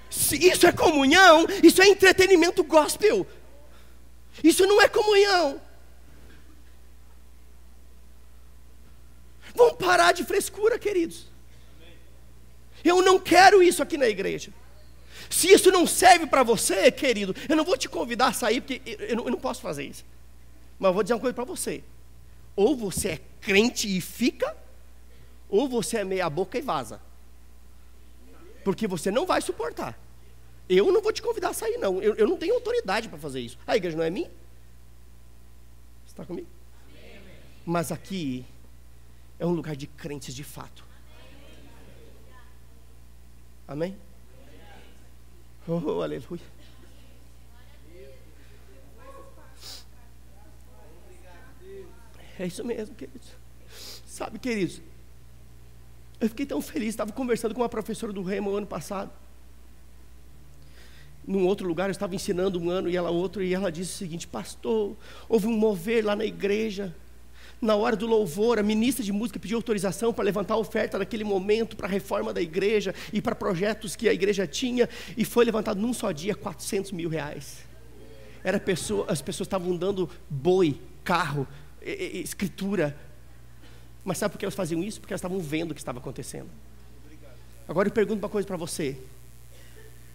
Isso é comunhão, isso é entretenimento gospel. Isso não é comunhão. Vamos parar de frescura, queridos. Eu não quero isso aqui na igreja. Se isso não serve para você, querido, eu não vou te convidar a sair, porque eu não, eu não posso fazer isso. Mas vou dizer uma coisa para você: ou você é crente e fica, ou você é meia boca e vaza. Porque você não vai suportar. Eu não vou te convidar a sair, não. Eu, eu não tenho autoridade para fazer isso. A igreja não é minha? Está comigo? Mas aqui é um lugar de crentes de fato. Amém? Oh, aleluia. É isso mesmo, queridos. Sabe, queridos, eu fiquei tão feliz, estava conversando com uma professora do Remo ano passado. Num outro lugar, eu estava ensinando um ano e ela outro, e ela disse o seguinte: Pastor, houve um mover lá na igreja. Na hora do louvor, a ministra de música pediu autorização para levantar a oferta naquele momento para a reforma da igreja e para projetos que a igreja tinha, e foi levantado num só dia 400 mil reais. Era pessoa, as pessoas estavam dando boi, carro, escritura. Mas sabe por que elas faziam isso? Porque elas estavam vendo o que estava acontecendo. Agora eu pergunto uma coisa para você.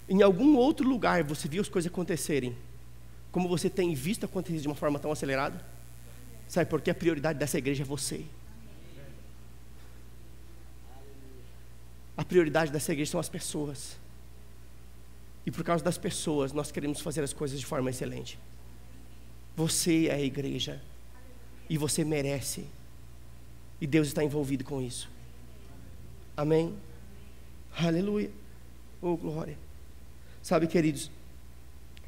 Em algum outro lugar você viu as coisas acontecerem como você tem visto acontecer de uma forma tão acelerada? Sabe por que a prioridade dessa igreja é você? A prioridade dessa igreja são as pessoas. E por causa das pessoas, nós queremos fazer as coisas de forma excelente. Você é a igreja. E você merece. E Deus está envolvido com isso. Amém? Aleluia. Oh, glória. Sabe, queridos,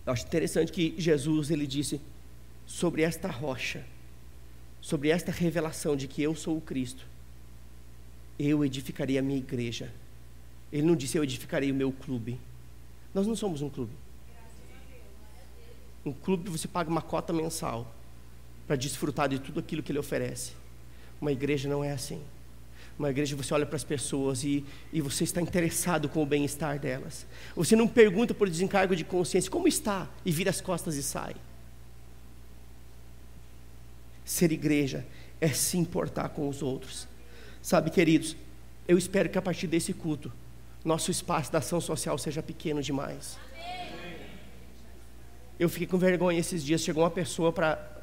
eu acho interessante que Jesus ele disse sobre esta rocha, sobre esta revelação de que eu sou o Cristo, eu edificarei a minha igreja. Ele não disse eu edificarei o meu clube. Nós não somos um clube. Um clube você paga uma cota mensal para desfrutar de tudo aquilo que ele oferece. Uma igreja não é assim. Uma igreja você olha para as pessoas e, e você está interessado com o bem-estar delas. Você não pergunta por desencargo de consciência, como está? E vira as costas e sai. Ser igreja é se importar com os outros. Sabe, queridos, eu espero que a partir desse culto, nosso espaço da ação social seja pequeno demais. Eu fiquei com vergonha esses dias. Chegou uma pessoa para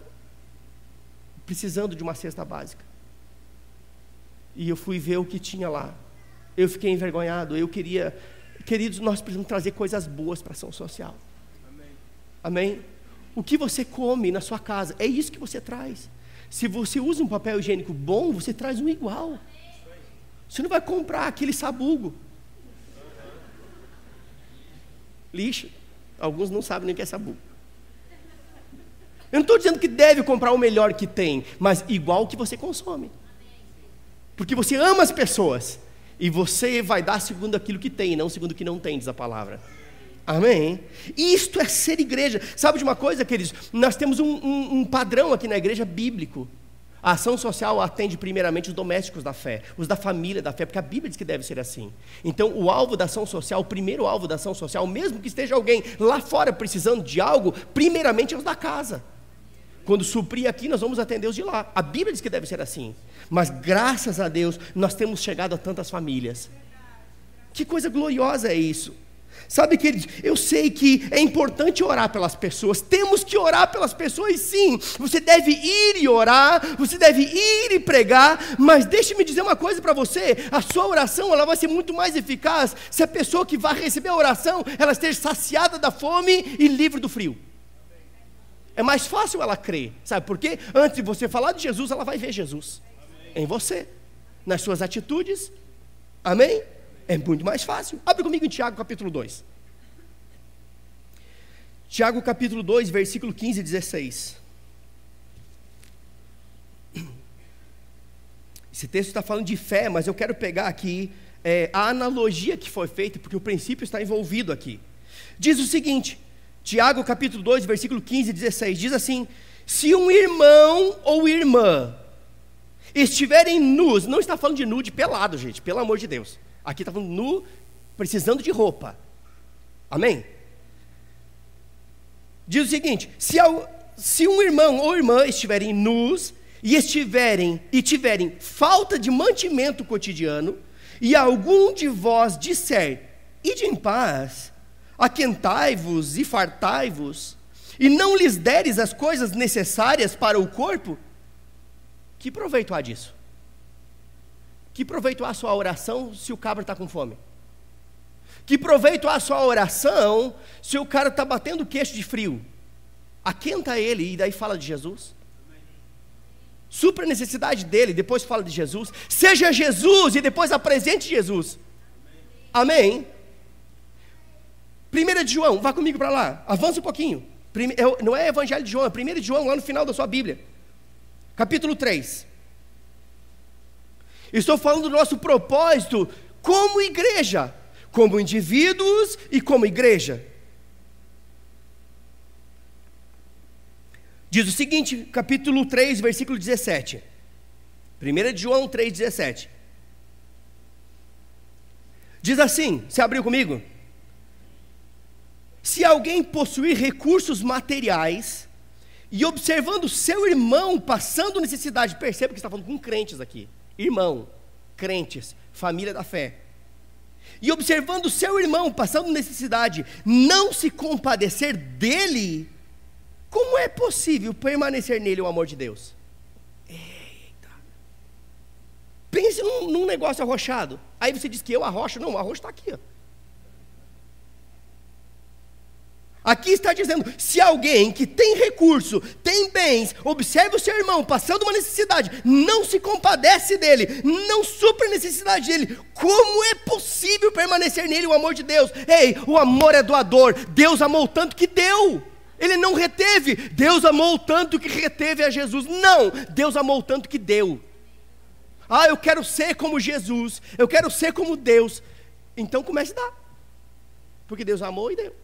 precisando de uma cesta básica. E eu fui ver o que tinha lá. Eu fiquei envergonhado. Eu queria, queridos, nós precisamos trazer coisas boas para a ação social. Amém. Amém? O que você come na sua casa, é isso que você traz. Se você usa um papel higiênico bom, você traz um igual. Você não vai comprar aquele sabugo. Lixo. Alguns não sabem nem o que é sabugo. Eu não estou dizendo que deve comprar o melhor que tem, mas igual que você consome. Porque você ama as pessoas. E você vai dar segundo aquilo que tem, não segundo o que não tem, diz a palavra. Amém? Isto é ser igreja. Sabe de uma coisa, queridos? Nós temos um, um, um, padrão aqui na igreja bíblico. A ação social atende primeiramente os domésticos da fé, os da família da fé, porque a Bíblia diz que deve ser assim. Então, o alvo da ação social, o primeiro alvo da ação social, mesmo que esteja alguém lá fora precisando de algo, primeiramente é os da casa. Quando suprir aqui, nós vamos atender os de lá. A Bíblia diz que deve ser assim. Mas graças a Deus, nós temos chegado a tantas famílias. Que coisa gloriosa é isso. Sabe, queridos, eu sei que é importante orar pelas pessoas, temos que orar pelas pessoas sim. Você deve ir e orar, você deve ir e pregar, mas deixe-me dizer uma coisa para você: a sua oração ela vai ser muito mais eficaz se a pessoa que vai receber a oração ela esteja saciada da fome e livre do frio. É mais fácil ela crer, sabe por quê? Antes de você falar de Jesus, ela vai ver Jesus Amém. em você, nas suas atitudes Amém? É muito mais fácil. Abre comigo em Tiago capítulo 2. Tiago capítulo 2, versículo 15 e 16. Esse texto está falando de fé, mas eu quero pegar aqui é, a analogia que foi feita, porque o princípio está envolvido aqui. Diz o seguinte, Tiago capítulo 2, versículo 15 e 16, diz assim: Se um irmão ou irmã estiverem nus, não está falando de nu de pelado, gente, pelo amor de Deus. Aqui está falando nu, precisando de roupa. Amém? Diz o seguinte: se, se um irmão ou irmã estiverem nus e estiverem e tiverem falta de mantimento cotidiano, e algum de vós disser, ide em paz, aquentai-vos e fartai-vos, e não lhes deres as coisas necessárias para o corpo, que proveito há disso? Que proveito há a sua oração se o cabra está com fome? Que proveito há a sua oração se o cara está batendo queixo de frio? Aquenta ele e daí fala de Jesus supra a necessidade dele, depois fala de Jesus. Seja Jesus e depois apresente Jesus. Amém? Primeira de João, vá comigo para lá, avança um pouquinho. Prime, não é Evangelho de João, é primeira de João, lá no final da sua Bíblia. Capítulo 3. Estou falando do nosso propósito como igreja, como indivíduos e como igreja. Diz o seguinte, capítulo 3, versículo 17. 1 de João 3,17. Diz assim: você abriu comigo? Se alguém possuir recursos materiais e observando seu irmão passando necessidade, perceba que está falando com crentes aqui, irmão, crentes, família da fé. E observando seu irmão passando necessidade, não se compadecer dele, como é possível permanecer nele o amor de Deus? Eita. Pense num, num negócio arrochado. Aí você diz que eu arrocho. Não, o arrocho está aqui. Ó. Aqui está dizendo: se alguém que tem recurso, tem bens, observa o seu irmão passando uma necessidade, não se compadece dele, não supre a necessidade dele, como é possível permanecer nele o amor de Deus? Ei, o amor é doador, Deus amou tanto que deu. Ele não reteve. Deus amou tanto que reteve a Jesus. Não, Deus amou tanto que deu. Ah, eu quero ser como Jesus. Eu quero ser como Deus. Então comece a dar. Porque Deus amou e deu.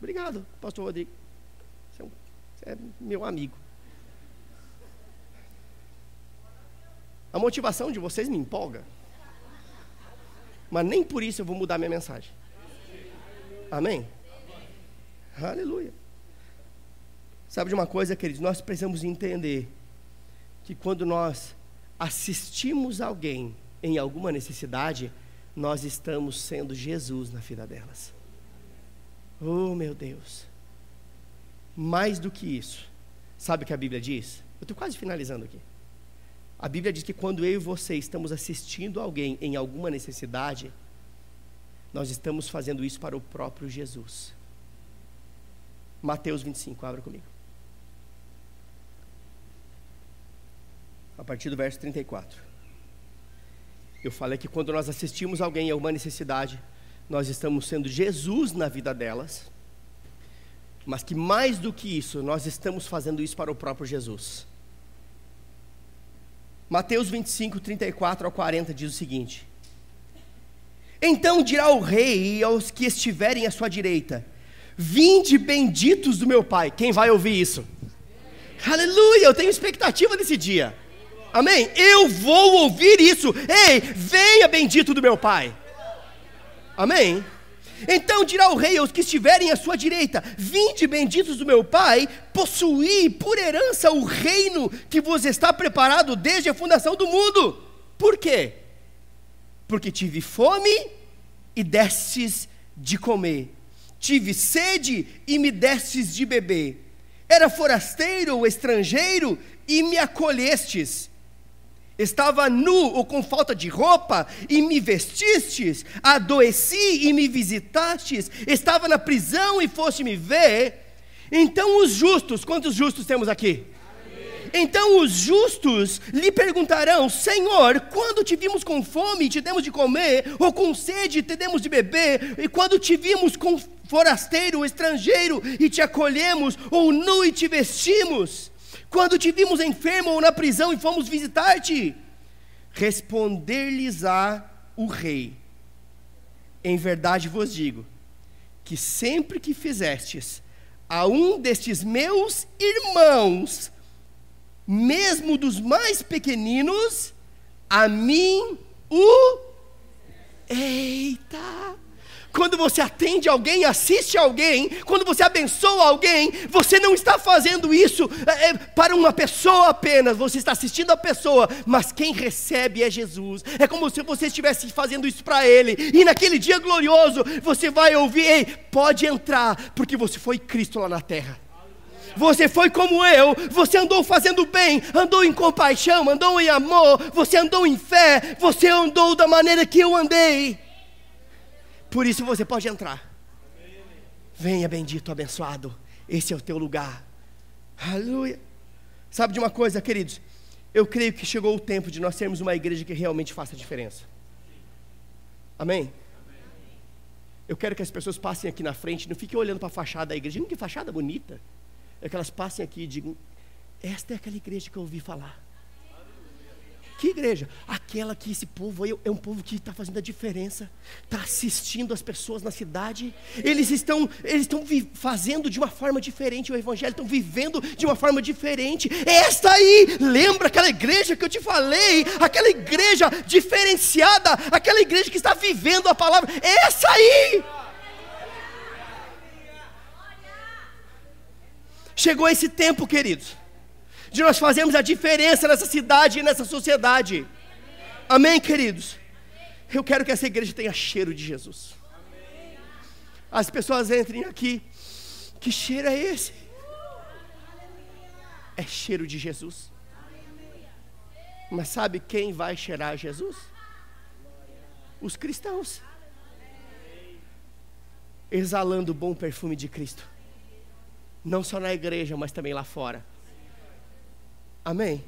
Obrigado, pastor Rodrigo. Você é, um, você é meu amigo. A motivação de vocês me empolga. Mas nem por isso eu vou mudar minha mensagem. Amém? Aleluia. Sabe de uma coisa, queridos? Nós precisamos entender que quando nós assistimos alguém em alguma necessidade, nós estamos sendo Jesus na vida delas. Oh, meu Deus. Mais do que isso, sabe o que a Bíblia diz? Eu estou quase finalizando aqui. A Bíblia diz que quando eu e você estamos assistindo alguém em alguma necessidade, nós estamos fazendo isso para o próprio Jesus. Mateus 25, abra comigo. A partir do verso 34. Eu falei que quando nós assistimos alguém a uma necessidade, nós estamos sendo Jesus na vida delas, mas que mais do que isso, nós estamos fazendo isso para o próprio Jesus. Mateus 25, 34 ao 40 diz o seguinte: Então dirá o rei aos que estiverem à sua direita: Vinde benditos do meu Pai. Quem vai ouvir isso? Aleluia, eu tenho expectativa desse dia. Amém? Eu vou ouvir isso. Ei, venha bendito do meu Pai. Amém? Então dirá o rei aos que estiverem à sua direita: Vinde benditos do meu Pai, possuí por herança o reino que vos está preparado desde a fundação do mundo. Por quê? Porque tive fome e destes de comer Tive sede e me destes de beber. Era forasteiro ou estrangeiro e me acolhestes. Estava nu ou com falta de roupa e me vestistes. Adoeci e me visitastes. Estava na prisão e foste me ver. Então os justos, quantos justos temos aqui? Então os justos lhe perguntarão: Senhor, quando te vimos com fome e te demos de comer, ou com sede e te demos de beber, e quando te vimos com forasteiro estrangeiro e te acolhemos, ou nu e te vestimos? Quando te vimos enfermo ou na prisão e fomos visitar-te? Responder-lhes-á o rei: Em verdade vos digo, que sempre que fizestes a um destes meus irmãos, mesmo dos mais pequeninos, a mim o. Eita! Quando você atende alguém, assiste alguém, quando você abençoa alguém, você não está fazendo isso é, para uma pessoa apenas, você está assistindo a pessoa, mas quem recebe é Jesus. É como se você estivesse fazendo isso para Ele, e naquele dia glorioso, você vai ouvir: Ei, pode entrar, porque você foi Cristo lá na terra. Você foi como eu, você andou fazendo bem, andou em compaixão, andou em amor, você andou em fé, você andou da maneira que eu andei. Por isso você pode entrar. Venha, bendito, abençoado. Esse é o teu lugar. Aleluia. Sabe de uma coisa, queridos? Eu creio que chegou o tempo de nós sermos uma igreja que realmente faça diferença. Amém? Eu quero que as pessoas passem aqui na frente, não fiquem olhando para a fachada da igreja. Que fachada bonita. É que elas passem aqui e digam: Esta é aquela igreja que eu ouvi falar. Que igreja? Aquela que esse povo é um povo que está fazendo a diferença, está assistindo as pessoas na cidade. Eles estão, eles estão fazendo de uma forma diferente o evangelho, estão vivendo de uma forma diferente. Esta aí, lembra aquela igreja que eu te falei? Aquela igreja diferenciada, aquela igreja que está vivendo a palavra. Essa aí. Chegou esse tempo, queridos de nós fazermos a diferença nessa cidade e nessa sociedade. Amém, queridos? Eu quero que essa igreja tenha cheiro de Jesus. As pessoas entrem aqui, que cheiro é esse? É cheiro de Jesus. Mas sabe quem vai cheirar Jesus? Os cristãos. Exalando o bom perfume de Cristo. Não só na igreja, mas também lá fora. Amém?